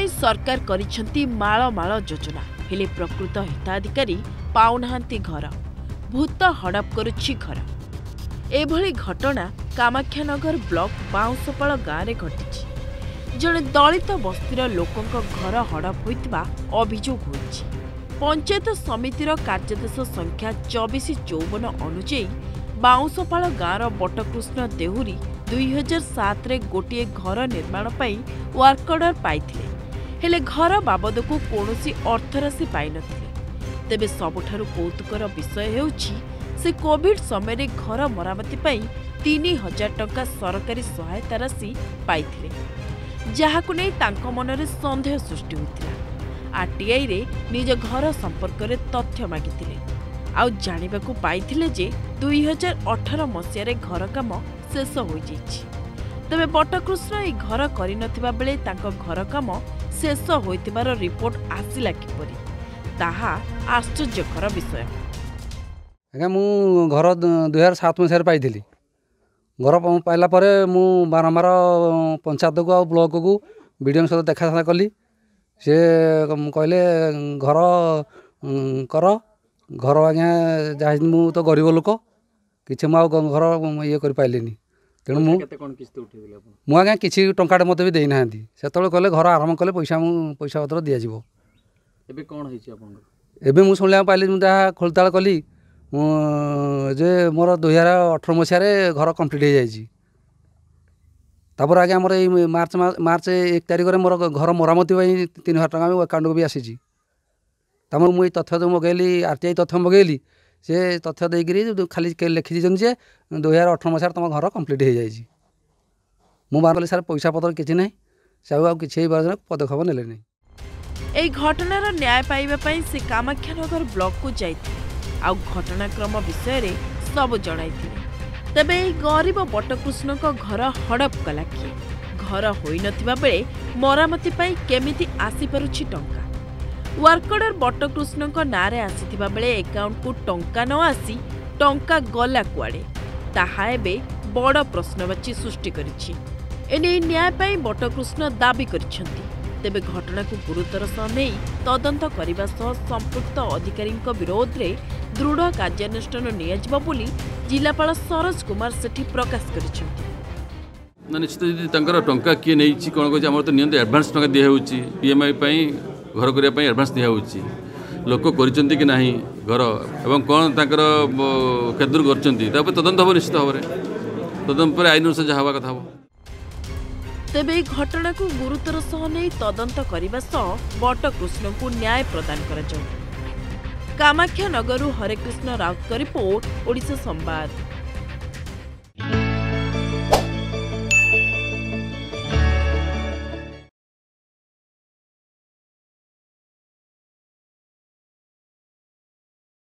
ପାଇଁ ସରକାର କରିଛନ୍ତି ମାଳ ମାଳ ଯୋଜନା। ହେଲେ ପ୍ରକୃତ ହିତାଧିକାରୀ ପାଉନାହାନ୍ତି ଘର। ଭୂତ ହଡପ କରୁଛି ଘର। ଏଭଳି ଘଟଣା କାମାକ୍ଷାନଗର ବ୍ଲକ ବାଉଁଶପାଳ ଗାଁରେ ଘଟିଛି। ଜଣେ ଦଳିତ ବସ୍ତିର ଲୋକଙ୍କ ଘର ହଡପ ହୋଇଥିବା ଅଭିଯୋଗ ହୋଇଛି। ପଞ୍ଚାୟତ ସମିତିର କାର୍ଯ୍ୟଦେଶ ସଂଖ୍ୟା ଚବିଶ ଚଉବନ ଅନୁଯାୟୀ ବାଉଁଶପାଳ ଗାଁର ବଟକୃଷ୍ଣ ଦେହୁରୀ ଦୁଇହଜାର ସାତରେ ଗୋଟିଏ ଘର ନିର୍ମାଣ ପାଇଁ ୱାର୍କ ଅର୍ଡର ପାଇଥିଲେ। ହେଲେ ଘର ବାବଦକୁ କୌଣସି ଅର୍ଥରାଶି ପାଇନଥିଲେ। ତେବେ ସବୁଠାରୁ କୌତୁକର ବିଷୟ ହେଉଛି ସେ କୋଭିଡ ସମୟରେ ଘର ମରାମତି ପାଇଁ ତିନି ହଜାର ଟଙ୍କା ସରକାରୀ ସହାୟତା ରାଶି ପାଇଥିଲେ ଯାହାକୁ ନେଇ ତାଙ୍କ ମନରେ ସନ୍ଦେହ ସୃଷ୍ଟି ହୋଇଥିଲା। ଆର୍ଟିଆଇରେ ନିଜ ଘର ସମ୍ପର୍କରେ ତଥ୍ୟ ମାଗିଥିଲେ। ଆଉ ଜାଣିବାକୁ ପାଇଥିଲେ ଯେ ଦୁଇହଜାର ଅଠର ମସିହାରେ ଘର କାମ ଶେଷ ହୋଇଯାଇଛି। ତେବେ ବଟକୃଷ୍ଣ ଏହି ଘର କରିନଥିବା ବେଳେ ତାଙ୍କ ଘର କାମ ଶେଷ ହୋଇଥିବାର ରିପୋର୍ଟ ଆସିଲା କିପରି? ତାହା ଆଶ୍ଚର୍ଯ୍ୟକର ବିଷୟ। ଆଜ୍ଞା ମୁଁ ଘର ଦୁଇ ହଜାର ସାତ ମସିହାରେ ପାଇଥିଲି। ଘର ପାଇଲା ପରେ ମୁଁ ବାରମ୍ବାର ପଞ୍ଚାୟତକୁ ଆଉ ବ୍ଲକକୁ ବିଡ଼ିଓଙ୍କ ସହିତ ଦେଖା ସାକ୍ଷାତ କଲି। ସେ କହିଲେ ଘର କର। ଘର ଆଜ୍ଞା ଯାହା ମୁଁ ତ ଗରିବ ଲୋକ କିଛି ମୁଁ ଆଉ ଘର ଇଏ କରିପାରିଲିନି। ତେଣୁ ମୁଁ କେତେ କ'ଣ କିସ୍ତି ଉଠେଇଥିଲେ ଆପଣ? ମୁଁ ଆଜ୍ଞା କିଛି ଟଙ୍କାଟେ ମୋତେ ବି ଦେଇନାହାନ୍ତି। ସେତେବେଳେ କହିଲେ ଘର ଆରମ୍ଭ କଲେ ପଇସା ମୁଁ ପଇସା ପତ୍ର ଦିଆଯିବ। ଏବେ କ'ଣ ହେଇଛି ଆପଣଙ୍କର? ଏବେ ମୁଁ ଶୁଣିବାକୁ ପାଇଲି ମୁଁ ଯାହା ଖୋଳତାଳ କଲି ମୁଁ ଯେ ମୋର ଦୁଇ ହଜାର ଅଠର ମସିହାରେ ଘର କମ୍ପ୍ଲିଟ୍ ହେଇଯାଇଛି। ତାପରେ ଆଜ୍ଞା ଆମର ଏଇ ମାର୍ଚ୍ଚ ମା- ମାର୍ଚ୍ଚ ଏକ ତାରିଖରେ ମୋର ଘର ମରାମତି ପାଇଁ ତିନି ହଜାର ଟଙ୍କା ମୋ ଆକାଉଣ୍ଟକୁ ବି ଆସିଛି। ତାପରେ ମୁଁ ଏଇ ତଥ୍ୟ ଯେଉଁ ମଗାଇଲି ଆର୍ ଟି ଆଇ ତଥ୍ୟ ମଗାଇଲି ସେ ତଥ୍ୟ ଦେଇକିରି ଯୋଉ ଖାଲି କେ- ଲେଖି ଦେଇଛନ୍ତି ଯେ ଦୁଇ ହଜାର ଅଠର ମସିହାରେ ତୁମ ଘର କମ୍ପ୍ଲିଟ୍ ହେଇଯାଇଛି। ମୁଁ ବାର କଲି ସାର୍ ପଇସା ପତ୍ର କିଛି ନାହିଁ ସେ ଆଉ ଆଉ କିଛି ହେଇପାରିବ ପଦକ୍ଷେପ ନେଲେ ନାହିଁ ଏହି ଘଟଣାର ନ୍ୟାୟ ପାଇବା ପାଇଁ ସେ କାମାକ୍ଷାନଗର ବ୍ଲକକୁ ଯାଇଥିଲେ। ଆଉ ଘଟଣାକ୍ରମ ବିଷୟରେ ସବୁ ଜଣାଇଥିଲେ। ତେବେ ଏହି ଗରିବ ବଟକୃଷ୍ଣଙ୍କ ଘର ହଡପ କଲା କିଏ? ଘର ହୋଇନଥିବା ବେଳେ ମରାମତି ପାଇଁ କେମିତି ଆସିପାରୁଛି ଟଙ୍କା? ୱାର୍କଡର ବଟକୃଷ୍ଣଙ୍କ ନାଁରେ ଆସିଥିବା ବେଳେ ଆକାଉଣ୍ଟକୁ ଟଙ୍କା ନ ଆସି ଟଙ୍କା ଗଲା କୁଆଡ଼େ? ତାହା ଏବେ ବଡ଼ ପ୍ରଶ୍ନବାଚୀ ସୃଷ୍ଟି କରିଛି। ଏନେଇ ନ୍ୟାୟ ପାଇଁ ବଟକୃଷ୍ଣ ଦାବି କରିଛନ୍ତି। ତେବେ ଘଟଣାକୁ ଗୁରୁତର ସହ ନେଇ ତଦନ୍ତ କରିବା ସହ ସମ୍ପୃକ୍ତ ଅଧିକାରୀଙ୍କ ବିରୋଧରେ ଦୃଢ଼ କାର୍ଯ୍ୟାନୁଷ୍ଠାନ ନିଆଯିବ ବୋଲି ଜିଲ୍ଲାପାଳ ସରୋଜ କୁମାର ସେଠୀ ପ୍ରକାଶ କରିଛନ୍ତି। ନିଶ୍ଚିତ ଯଦି ତାଙ୍କର ଟଙ୍କା କିଏ ନେଇଛି କ'ଣ କହିଛି ଆମର ତ ନିଅନ୍ତି ଆଡ଼ଭାନ୍ସ ଟଙ୍କା ଦିଆହେଉଛି ଇ ଏମ୍ ଆଇ ପାଇଁ ଘର କରିବା ପାଇଁ ଆଡ଼ଭାନ୍ସ ଦିଆହେଉଛି ଲୋକ କରିଛନ୍ତି କି ନାହିଁ ଘର ଏବଂ କ'ଣ ତାଙ୍କର ବ, କେଦୂର କରିଛନ୍ତି ତା ଉପରେ ତଦନ୍ତ ହେବ ନିଶ୍ଚିତ ଭାବରେ। ତଦନ୍ତ ପରେ ଆଇନ ଅନୁସାରେ ଯାହା ହେବା କଥା ହେବ। ତେବେ ଏହି ଘଟଣାକୁ ଗୁରୁତର ସହ ନେଇ ତଦନ୍ତ କରିବା ସହ ବଟକୃଷ୍ଣଙ୍କୁ ନ୍ୟାୟ ପ୍ରଦାନ କରାଯାଉ। କାମାକ୍ଷାନଗରରୁ ହରେକୃଷ୍ଣ ରାଉତଙ୍କ ରିପୋର୍ଟ ଓଡ଼ିଶା ସମ୍ବାଦ।